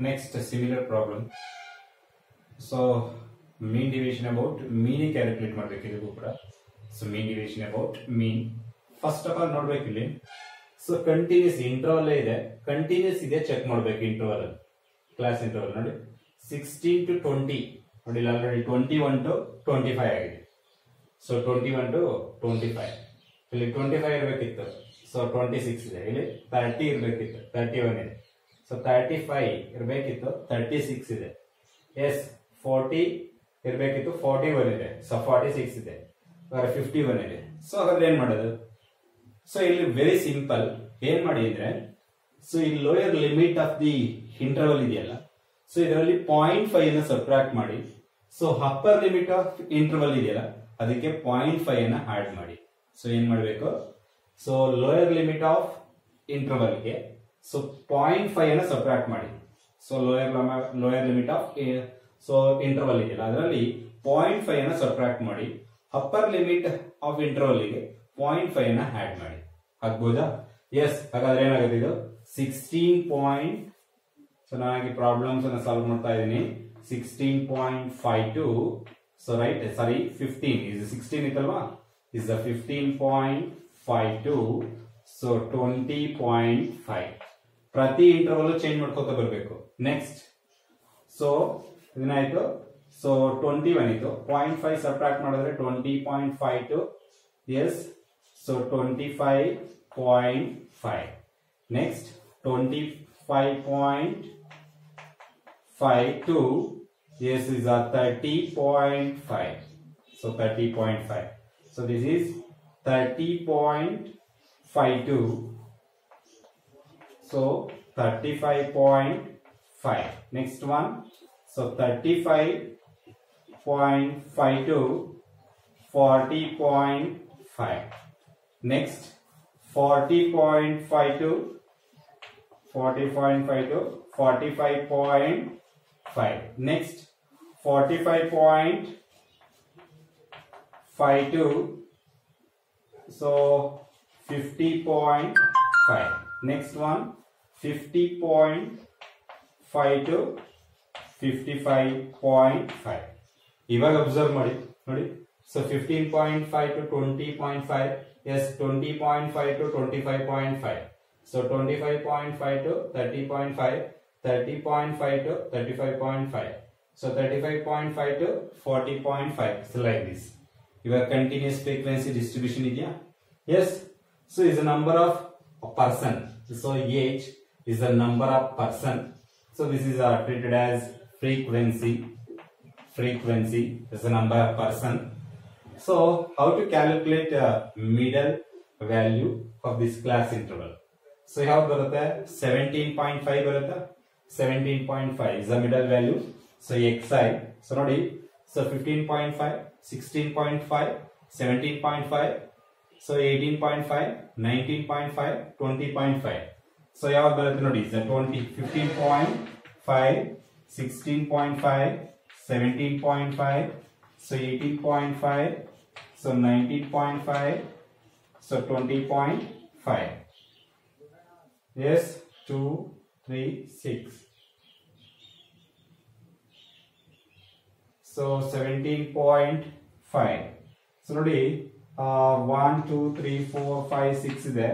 next a similar problem. So, mean deviation about mean calculate ಮಾಡ್ಬೇಕು ಇದಕ್ಕೂ ಕೂಡ. So mean division about mean first of all ನೋಡ್ಬೇಕು ಇಲ್ಲಿ. So continuous interval ಇದೆ. Continuous ಇದೆ check ಮಾಡ್ಬೇಕು ಇಂಟರ್ವಲ್ ಕ್ಲಾಸ್ ಇಂಟರ್ವಲ್ ನೋಡಿ. ಸಿಕ್ಸ್ಟೀನ್ ಟು ಟ್ವೆಂಟಿ ನೋಡಿ already twenty one to twenty five ಆಗಿದೆ. So twenty one to twenty five ಇಲ್ಲಿ twenty five ಇರಬೇಕಿತ್ತು. ಸೊ ಟ್ವೆಂಟಿ ಸಿಕ್ಸ್ ಇದೆ. ಇಲ್ಲಿ ತರ್ಟಿ ಇರಬೇಕಿತ್ತು. ತರ್ಟಿ ಒನ್ ಇದೆ. ಸೊ ತರ್ಟಿ ಫೈವ್ ಇರಬೇಕಿತ್ತು ತರ್ಟಿ ಸಿಕ್ಸ್ ಇದೆ. ಎಸ್ ಫೋರ್ಟಿ ಇರಬೇಕಿತ್ತು ಫೋರ್ಟಿ ಒನ್ ಇದೆ. ಸೊ ಫಾರ್ಟಿ ಸಿಕ್ಸ್ ಇದೆ. ಫಿಫ್ಟಿ ಒನ್ ಇದೆ. ಸೊ ಹಾಗಾದ್ರೆ ಏನ್ ಮಾಡೋದು? ಸೊ ಇಲ್ಲಿ ವೆರಿ ಸಿಂಪಲ್ ಏನ್ ಮಾಡಿ ಅಂದ್ರೆ ಸೊ ಇಲ್ಲಿ lower limit of the interval ಇದೆಯಲ್ಲ? ಸೊ ಇದರಲ್ಲಿ ಪಾಯಿಂಟ್ ಫೈವ್ ಅನ್ನ ಸಬ್ಟ್ರಾಕ್ಟ್ ಮಾಡಿ. So upper limit of interval ಇದೆಯಲ್ಲ? ಅದಕ್ಕೆ ಪಾಯಿಂಟ್ ಫೈವ್ ಅನ್ನ ಆಡ್ ಮಾಡಿ. ಸೊ ಏನ್ ಮಾಡಬೇಕು? ಸೊ ಲೋಯರ್ ಲಿಮಿಟ್ ಆಫ್ ಇಂಟರ್ವಲ್ಗೆ ಸೊ ಪಾಯಿಂಟ್ ಫೈವ್ ಅನ್ನ ಸಬ್ಟ್ರಾಕ್ಟ್ ಮಾಡಿ. So lower lower limit of so interval ಇದೆಯಲ್ಲ, ಅದರಲ್ಲಿ ಪಾಯಿಂಟ್ ಫೈವ್ ಅನ್ನ ಸಬ್ಟ್ರಾಕ್ಟ್ ಮಾಡಿ. ಅಪ್ಪರ್ ಲಿಮಿಟ್ ಆಫ್ ಇಂಟರ್ವಲ್ಗೆ ಪಾಯಿಂಟ್ ಫೈವ್ ಅನ್ನ ಆಡ್ ಮಾಡಿ. ಆಗ್ಬೋದಾ? ಎಸ್ ಹಾಗಾದ್ರೆ ಏನಾಗುತ್ತೆ ಇದು? ಸಿಕ್ಸ್ಟೀನ್ ಪಾಯಿಂಟ್ ಚೆನ್ನಾಗಿ ನಾನು ಪ್ರಾಬ್ಲಮ್ಸ್ ಅನ್ನ ಸಾಲ್ವ್ ಮಾಡ್ತಾ ಇದ್ದೀನಿ. Sixteen point five to so right sorry fifteen is sixteen ಇತ್ತಲ್ವಾ? Is fifteen point five to so twenty point five ಪ್ರತಿ ಇಂಟರ್ವಲ್ ಚೇಂಜ್ ಮಾಡ್ಕೋತಾ ಬರಬೇಕು next so ಇದನ್ನಾಯ್ತು so twenty one ಇತ್ತು ಪಾಯಿಂಟ್ ಫೈವ್ ಸಬ್ಟ್ರಾಕ್ಟ್ ಮಾಡಿದ್ರೆ twenty point five to S so twenty five point five next twenty five point five to S is a thirty point five so thirty point five so this is thirty point five to So 35.5. Next one. So 35.5 to 40.5. Next 40.5 to 40.5 to 45.5. Next 45.5 to so 50.5 next one 50.5 to 55.5 ಇವಾಗ observe ಮಾಡಿ ನೋಡಿ so 15.5 to 20.5 yes 20.5 to 25.5 so 25.5 to 30.5 30.5 to 35.5 so 35.5 to 40.5 so like this ಇವಾಗ continuous frequency distribution ಇದೆಯಾ yes so is the number of a person So age is the number of person. So this is treated as frequency. Frequency is the number of person. So how to calculate uh, middle value of this class interval? So यहाँ बोलता है 17.5 बोलता है 17.5 is the middle value. So xi. So ನೋಡಿ. So 15.5, 16.5, 17.5 so eighteen point five nineteen point five twenty point five so ಯಾವ್ದು ಬರುತ್ತೆ ನೋಡಿ twenty fifteen point five sixteen point five seventeen point five so eighteen point five so nineteen point five so twenty point five S two three six so seventeen point five so ನೋಡಿ one two three four five six ಇದೆ.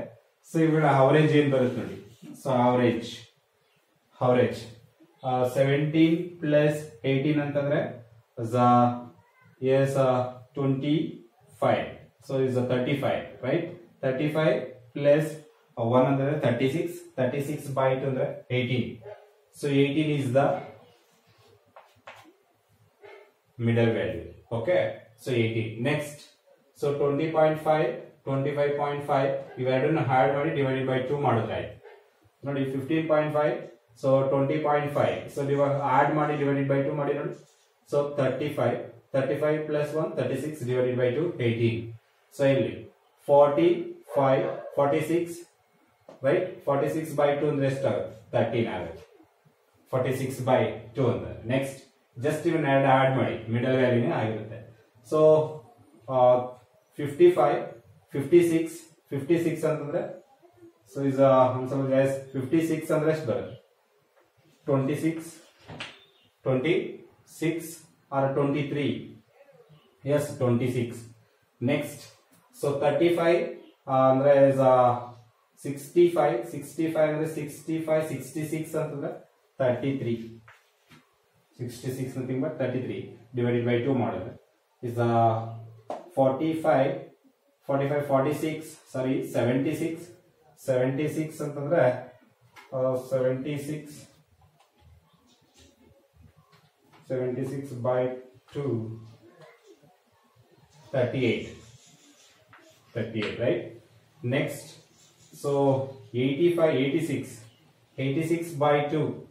So ಇವುಗಳ average ಏನ್ ಬರುತ್ತೆ ನೋಡಿ? So average average seventeen plus eighteen ಅಂತಂದ್ರೆ yes twenty five so is thirty five right thirty five plus one ಅಂದ್ರೆ thirty six thirty six by two ಅಂದ್ರೆ eighteen so eighteen is the middle value twenty so 18 next so 20.5 25.5 ಇವೆರಡನ್ನ add ಮಾಡಿ divided by two ಮಾಡಿದ್ರೆ ಆಯ್ತು. ನೋಡಿ fifteen point five so twenty point five so ಇವಾಗ add ಮಾಡಿ divided by two ಮಾಡಿ ನೋಡಿ. So thirty five thirty five plus one thirty six divided by two eighteen so ಇಲ್ಲಿ forty five forty six right forty six by two ಅಂದ್ರೆ ಎಷ್ಟಾಗುತ್ತೆ? Thirteen ಆಗುತ್ತೆ. Forty six by two ಅಂದ್ರೆ. Next just ಇವನ್ ಎರಡು add ಮಾಡಿ. Middle ವ್ಯಾಲ್ಯೂನೇ ಆಗಿರುತ್ತೆ. So fifty five fifty six fifty six ಅಂತಂದ್ರೆ ಸೊ ಇಸ್ ಫಿಫ್ಟಿ ಸಿಕ್ಸ್ ಅಂದ್ರೆ ಎಷ್ಟು ಬರುತ್ತೆ 26 26 three 23 twenty 26 next so 35 five ಅಂದ್ರೆ ಸಿಕ್ಸ್ಟಿ ಫೈವ್ 65 65 ಅಂದ್ರೆ 65 66 ಅಂತಂದ್ರೆ thirty three 33 66 nothing but 33 divided by 2 ಮಾಡಿದ್ರೆ ಇಸ್ 45 45 46 sorry 76 76 ಅಂತಂದ್ರೆ uh, 76 76 by 2 38 38 right next so 85 86 86 by 2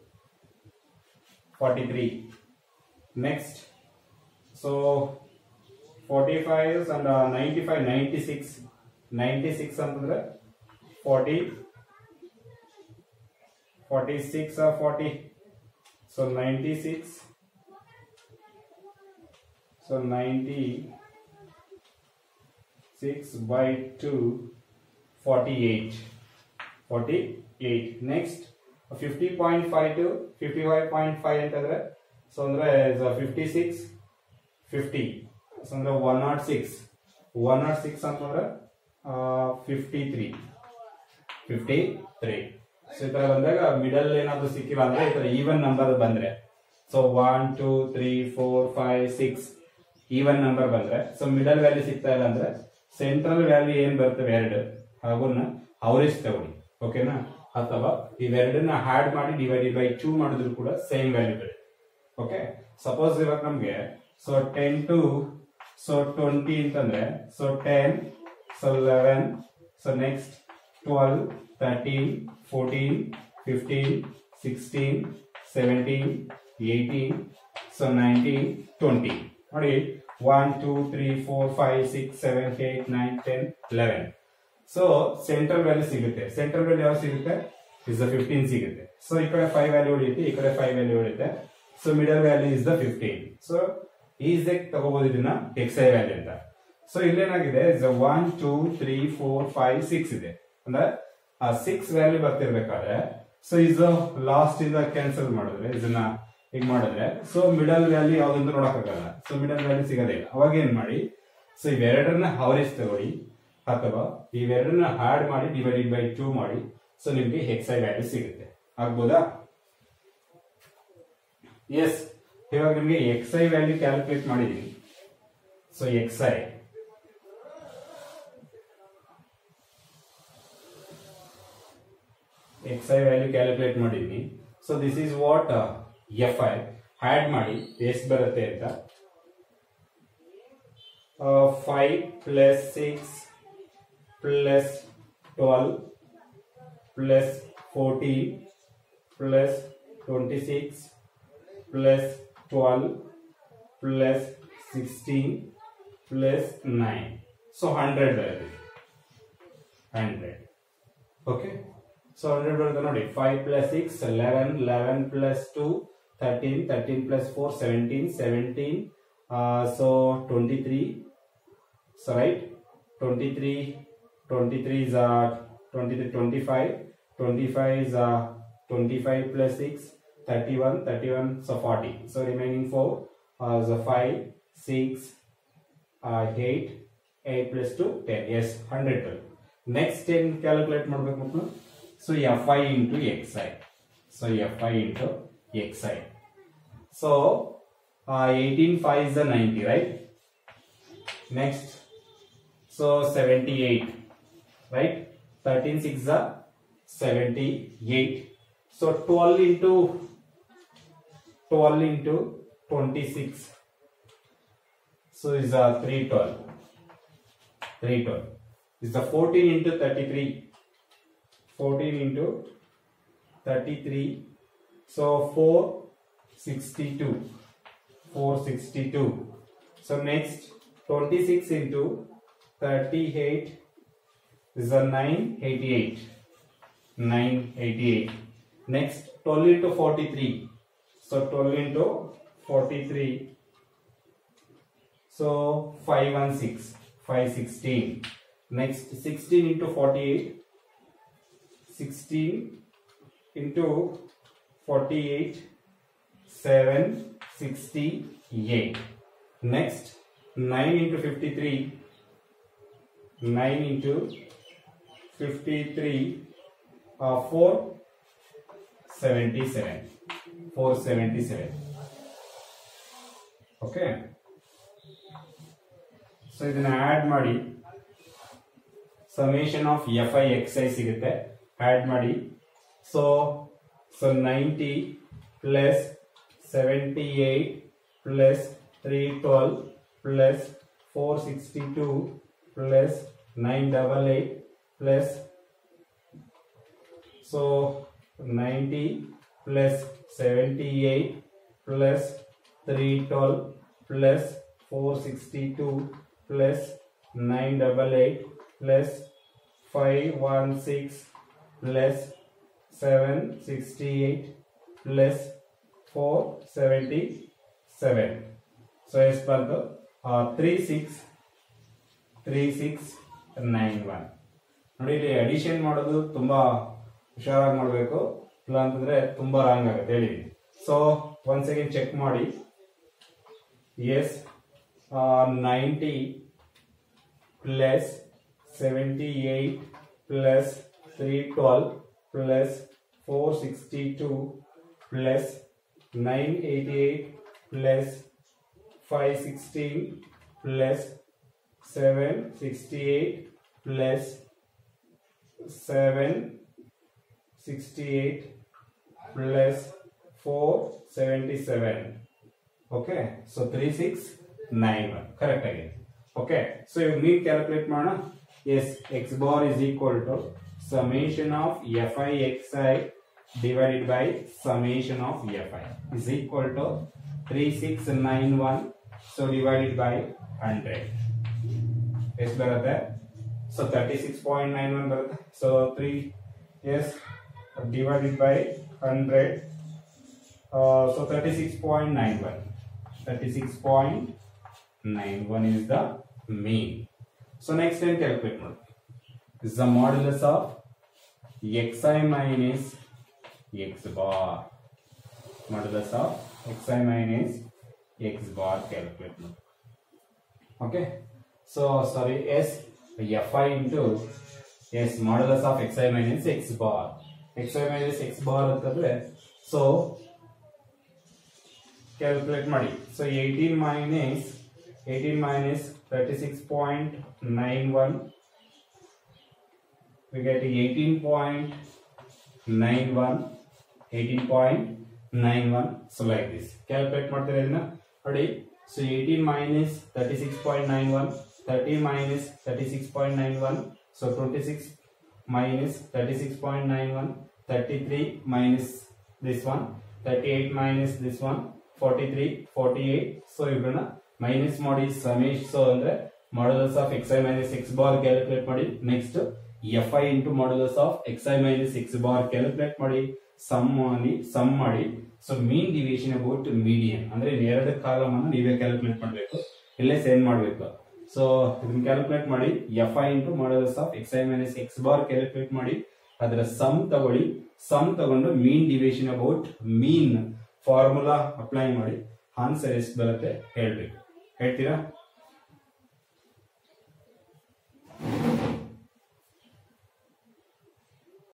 43 next so 45 and uh, 95 96 96 ಅಂತಂದ್ರೆ 40 46 or 40 so 96 so 96 by 2 48 48 next 50.5 to 55.5 ಅಂತಂದ್ರೆ so ಅಂದ್ರೆ fifty six fifty so ಅಂದ್ರೆ one not six one not six ಅಂತಂದ್ರೆ fifty three fifty three so ಈ ತರ ಬಂದಾಗ middle ಏನಾದ್ರು ಸಿಕ್ಕಿಲ್ಲ ಅಂದ್ರೆ ಈ ತರ ಈವನ್ ನಂಬರ್ ಬಂದ್ರೆ. So one two three four five six even number ಬಂದ್ರೆ. ಸೊ ಮಿಡಲ್ ವ್ಯಾಲ್ಯೂ ಸಿಗ್ತಾ ಇಲ್ಲ ಅಂದ್ರೆ ಸೆಂಟ್ರಲ್ ವ್ಯಾಲ್ಯೂ ಏನ್ ಬರ್ತವೆ ಎರಡು? ಹಾಗೂ ಅವರೇಜ್ ತಗೊಳ್ಳಿ. ಓಕೆನಾ? ಅಥವಾ ಇವೆರಡನ್ನ ಹ್ಯಾಡ್ ಮಾಡಿ ಡಿವೈಡೆಡ್ ಬೈ ಟೂ ಮಾಡಿದ್ರು ಕೂಡ ಸೇಮ್ ವ್ಯಾಲ್ಯೂ ಬರುತ್ತೆ. ಓಕೆ ಸಪೋಸ್ ಇವಾಗ ನಮ್ಗೆ so ten to so twenty ಅಂತಂದ್ರೆ so ten so eleven so next twelve thirteen fourteen fifteen sixteen seventeen eighteen so nineteen twenty ನೋಡಿ one two three four five six seven eight nine ten eleven so central value ಸಿಗುತ್ತೆ central value ಯಾವ್ದು ಸಿಗುತ್ತೆ is the fifteen ಸಿಗುತ್ತೆ so ಈ ಕಡೆ five value ಉಳಿಯುತ್ತೆ ಈ ಕಡೆ ಫೈವ್ ವ್ಯಾಲ್ಯೂ ಉಳಿಯುತ್ತೆ so middle value is the fifteen so ಈಸಿಯಾಗಿ ತಗೋಬಹುದು ಇದನ್ನ ಎಕ್ಸ್ ವ್ಯಾಲ್ಯೂ ಅಂತ. So ಇಲ್ಲೇನಾಗಿದೆ? One two three four five six ಇದೆ. ಅಂದ್ರೆ ಆ ಸಿಕ್ಸ್ ವ್ಯಾಲ್ಯೂ ಬರ್ತಿರ್ಬೇಕಾದ್ರೆ ಸೊ ಇಸ್ ಲಾಸ್ಟ್ ಇಂದ ಕ್ಯಾನ್ಸಲ್ ಮಾಡಿದ್ರೆ, ಇದನ್ನ ಈಗ ಮಾಡಿದ್ರೆ ಸೊ ಮಿಡಲ್ ವ್ಯಾಲ್ಯೂ ಯಾವ್ದಂತ ನೋಡಕ್ಕಾಗಲ್ಲ. ಸೊ ಮಿಡಲ್ ವ್ಯಾಲ್ಯೂ ಸಿಗೋದಿಲ್ಲ ಅವಾಗ ಏನ್ ಮಾಡಿ? ಸೊ ಇವೆರಡನ್ನ ಅವರೇಜ್ ತಗೊಳ್ಳಿ. ಅಥವಾ ಇವೆರಡನ್ನ ಆಡ್ ಮಾಡಿ ಡಿವೈಡೆಡ್ ಬೈ ಟೂ ಮಾಡಿ ಸೊ ನಿಮ್ಗೆ ಎಕ್ಸ್ ಐ ವ್ಯಾಲ್ಯೂ ಸಿಗುತ್ತೆ. ಆಗ್ಬೋದಾ? Yes ಇವಾಗ ನಿಮಗೆ ಎಕ್ಸ್ ಐ ವ್ಯಾಲ್ಯೂ ಕ್ಯಾಲ್ಕುಲೇಟ್ ಮಾಡಿದೀನಿ so X I X I value calculate ಮಾಡಿದೀನಿ so this is what F I had ಮಾಡಿ ಎಷ್ಟು ಬರುತ್ತೆ ಅಂತ five plus six plus twelve plus fourteen plus twenty six plus 12 plus 16 plus 9 so 100 ಬರುತ್ತೆ 100 okay so 100 ಬರುತ್ತೆ ನೋಡಿ 5 plus 6 11 11 plus 2 13 13 plus 4 17 17 uh, so 23 so right 23 23 is uh, 23 25 25 is uh, 25 plus 6 31 31 so 40 so remaining 4 uh, so 5 6 uh, 8 8 plus 2 10 yes 100 next 10 calculate ಮಾಡಬೇಕು ಮಕ್ಕಳು so fi into xi so fi into xi so uh, 18 5 is the 90 right next so 78 right 13 6 is the 78 so 12 into 12 into 26 so is uh, a 312 312 is the 14 into 33 14 into 33 so 462 462 so next 26 into 38 is a 988 988 next 12 into 43 so 12 into 43. So 5 and 6. 5 16. Next 16 into 48. 16 into 48. 7 68. Next 9 into 53. 9 into 53 uh, 4 77 three four seventy seven four seventy seven okay so ಇದನ್ನ add ಮಾಡಿ. Summation of f i x i ಸಿಗುತ್ತೆ. Add ಮಾಡಿ. So so ninety plus seventy eight plus three twelve plus four sixty two plus nine double eight plus so ninety plus seventy eight plus three twelve plus four sixty two plus nine double eight plus five one six plus seven sixty eight plus four seventy seven so ಎಷ್ಟು ಬಂತು three six three six nine one ನೋಡಿ, ಇಲ್ಲಿ addition ಮಾಡೋದು ತುಂಬಾ ಹುಷಾರಾಗಿ ಮಾಡಬೇಕು. ಇಲ್ಲ ಅಂತಂದ್ರೆ ತುಂಬಾ ರಾಂಗ್ ಆಗುತ್ತೆ, ಹೇಳಿ. ಸೊ ಒನ್ ಸೆಕೆಂಡ್ ಚೆಕ್ ಮಾಡಿ. Yes ninety plus seventy eight plus three twelve plus four sixty two plus nine eighty eight plus five sixteen plus seven sixty eight plus seven sixty eight plus four seventy seven okay so three six nine one correct ಆಗಿದೆ okay so ಇವಾಗ ನೀವು calculate ಮಾಡೋಣ S X bar is equal to summation of F I X I divided by summation of F I is equal to three six nine one so divided by hundred ಎಷ್ಟು ಬರುತ್ತೆ so thirty six point nine one ಬರುತ್ತೆ so three S divided by 100 uh, so 36.91 36.91 is the mean. So next time calculate is the modulus of xi minus x bar. Modulus of xi minus x bar calculate okay? So sorry s fi into s modulus of xi minus x bar F I into S modulus of X I minus X bar X I minus X bar ಅಂತಂದ್ರೆ so calculate ಮಾಡಿ so eighteen minus eighteen minus thirty six point nine one we get 18.91 18.91 so like this calculate ಮಾಡ್ತೀರಾ ಇದನ್ನ ನೋಡಿ so 18 minus 36.91 30 minus 36.91 so 26 minus 36.91 33 minus this one 38 minus this one 43 48 so ಇವುಗಳನ್ನ minus ಮಾಡಿ summation so ಅಂದ್ರೆ modulus of x i minus x bar calculate ಮಾಡಿ. Next f i into modulus of x i minus x bar calculate ಮಾಡಿ. Sum ಮಾಡಿ sum ಮಾಡಿ. So mean division about median ಅಂದ್ರೆ ಎರಡು column ಅನ್ನು ನೀವೇ ಕ್ಯಾಲ್ಕುಲೇಟ್ ಮಾಡಬೇಕು. ಇಲ್ಲೇ ಸೇನ್ ಮಾಡಬೇಕು. ಸೊ ಇದನ್ನ ಕ್ಯಾಲ್ಕುಲೇಟ್ ಮಾಡಿ f i into modulus of x i minus x bar calculate ಮಾಡಿ, ಅದರ ಸಮ್ ತಗೊಳ್ಳಿ. ಸಮ್ ತಗೊಂಡು mean division about mean formula apply ಮಾಡಿ. ಆನ್ಸರ್ ಎಷ್ಟು ಬರುತ್ತೆ ಹೇಳ್ಬೇಕು ಹೇಳ್ತೀರಾ?